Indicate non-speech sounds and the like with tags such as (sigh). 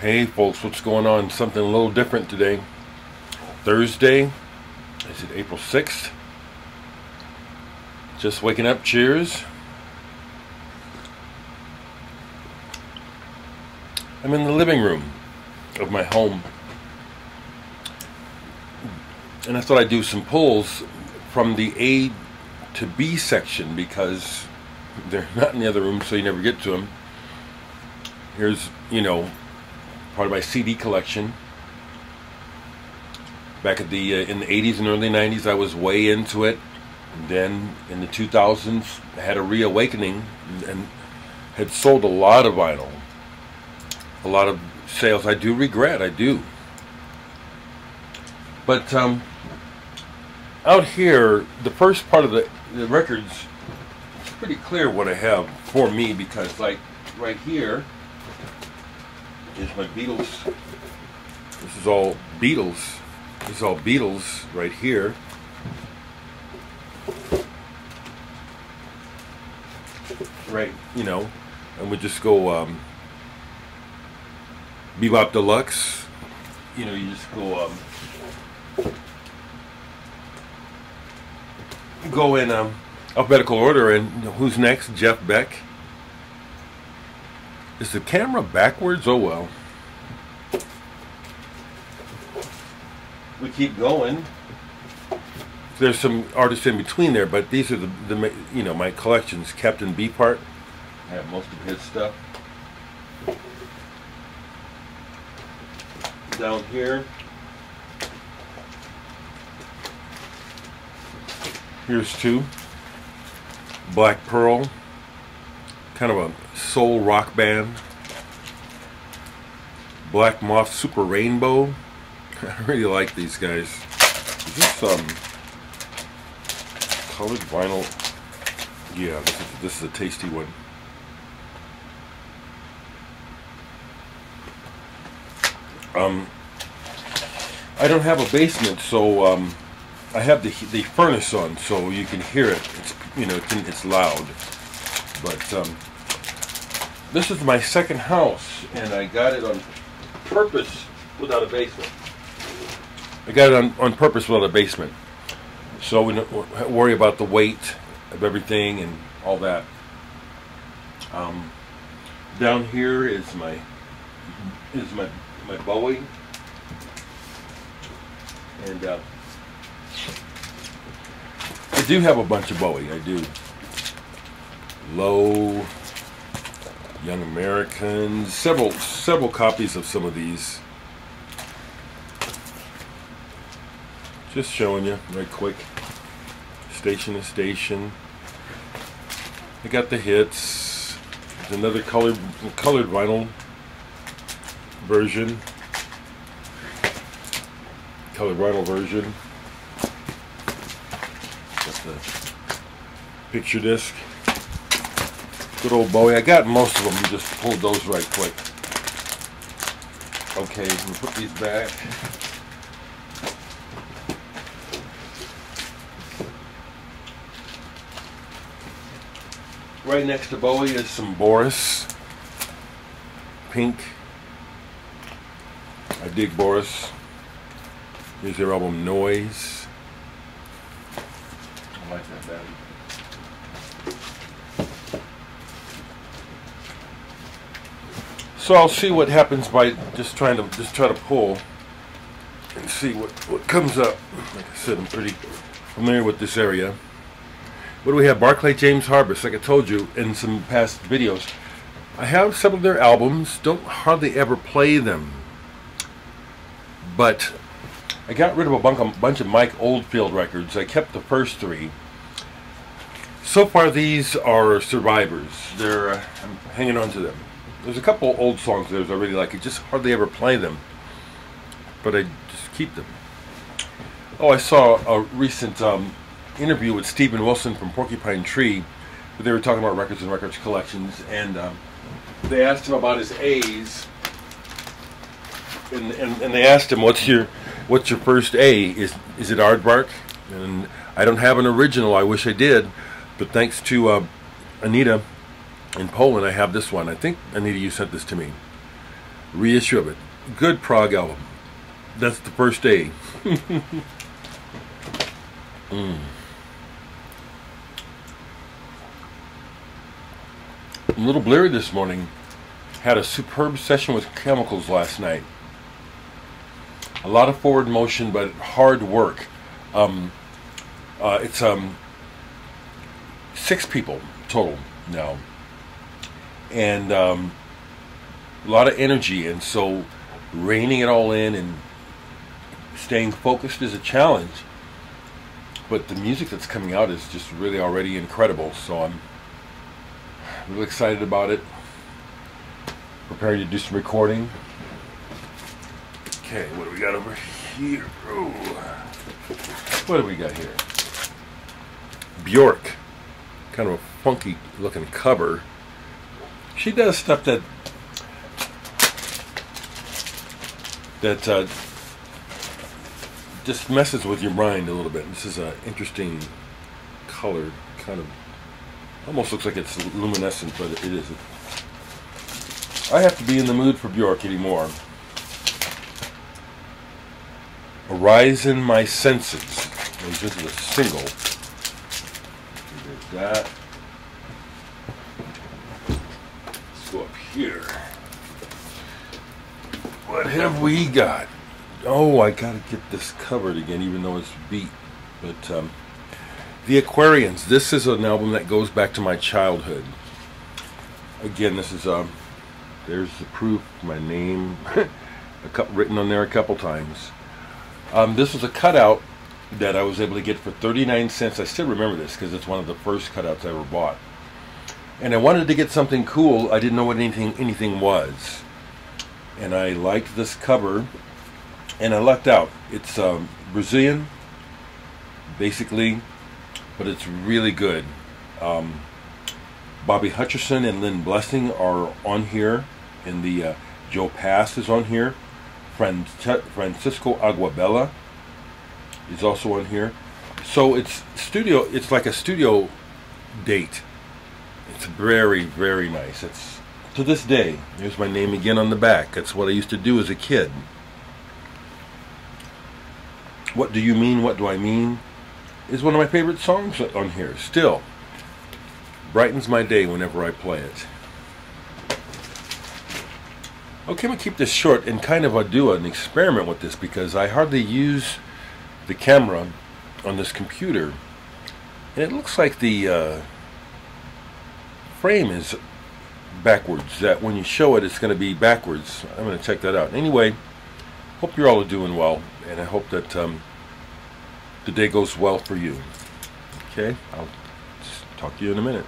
Hey folks, what's going on? Something a little different today. Thursday, is it April 6th? Just waking up, cheers. I'm in the living room of my home. And I thought I'd do some pulls from the A to B section because (laughs) they're not in the other room, so you never get to them. Here's, you know, part of my CD collection. Back at the uh, in the 80s and early 90s, I was way into it. And then in the 2000s, I had a reawakening and, and had sold a lot of vinyl. A lot of sales I do regret, I do. But um, out here, the first part of the, the records, it's pretty clear what I have for me because, like, right here is my Beatles. This is all Beatles. This is all Beatles right here. Right, you know, and we just go um, Be Bop Deluxe. You know, you just go um, go in um, alphabetical order, and who's next? Jeff Beck. Is the camera backwards? Oh well. We keep going. There's some artists in between there, but these are the, the you know my collections. Captain Beefheart. I have most of his stuff. Down here. Here's two. Black Pearl kind of a soul rock band. Black Moth Super Rainbow. (laughs) I really like these guys. Is this um colored vinyl? Yeah, this is this is a tasty one. Um, I don't have a basement, so um, I have the the furnace on, so you can hear it. It's you know it's loud, but um, this is my second house, and I got it on purpose without a basement. I got it on, on purpose without a basement. So we don't worry about the weight of everything and all that. Um, down here is my is my my Bowie, and uh, I do have a bunch of Bowie. I do. Low, Young Americans, several several copies of some of these. Just showing you right quick. Station to station. I got the hits. There's another colored colored vinyl version. Colored vinyl version. Got the picture disc. Good old Bowie. I got most of them. Just pulled those right quick. Okay, we put these back. Right next to Bowie is some Boris. Pink. I dig Boris. Here's their album Noise. I like that band. So I'll see what happens by just trying to just try to pull and see what, what comes up. Like I said, I'm pretty familiar with this area. What do we have? Barclay James Harvest, like I told you in some past videos. I have some of their albums, don't hardly ever play them. But I got rid of a bunch of Mike Oldfield records. I kept the first three. So far these are survivors. They're uh, I'm hanging on to them. There's a couple old songs there that I really like. I just hardly ever play them, but I just keep them. Oh, I saw a recent um, interview with Steven Wilson from Porcupine Tree, where they were talking about records and records collections, and um, they asked him about his A's, and, and, and they asked him, "What's your what's your first A? Is is it Aardvark?" And I don't have an original. I wish I did, but thanks to uh, Anita in Poland, I have this one. I think, Anita, you sent this to me. reissue of it. Good prog album. That's the first day. (laughs) mm. Little Bleary this morning had a superb session with chemicals last night. A lot of forward motion, but hard work. Um, uh, it's um, six people total now, and um, a lot of energy. And so, reining it all in and staying focused is a challenge. But the music that's coming out is just really already incredible. So I'm Really excited about it. Preparing to do some recording. Okay, what do we got over here? Ooh. What do we got here? Bjork. Kind of a funky looking cover. She does stuff that that uh, just messes with your mind a little bit. This is an interesting color, kind of Almost looks like it's luminescent, but it isn't. I have to be in the mood for Bjork anymore. Arise in My Senses. This is a single. That. Let's go up here. What have we got? Oh, I gotta get this covered again, even though it's beat. But um, the Aquarians. This is an album that goes back to my childhood. Again, this is um, there's the proof. My name, (laughs) a couple, written on there a couple times. Um, this was a cutout that I was able to get for 39 cents. I still remember this because it's one of the first cutouts I ever bought. And I wanted to get something cool. I didn't know what anything anything was, and I liked this cover, and I lucked out. It's um, Brazilian, basically but it's really good. Um, Bobby Hutcherson and Lynn Blessing are on here, and the uh, Joe Pass is on here. Francisco Aguabella is also on here. So it's studio. It's like a studio date. It's very very nice. It's to this day. There's my name again on the back. That's what I used to do as a kid. What do you mean? What do I mean? is one of my favorite songs on here. Still, brightens my day whenever I play it. Okay, I'm gonna keep this short and kind of uh, do an experiment with this because I hardly use the camera on this computer, and it looks like the uh, frame is backwards. That when you show it, it's going to be backwards. I'm going to check that out. Anyway, hope you're all doing well, and I hope that. Um, the day goes well for you. Okay, I'll talk to you in a minute.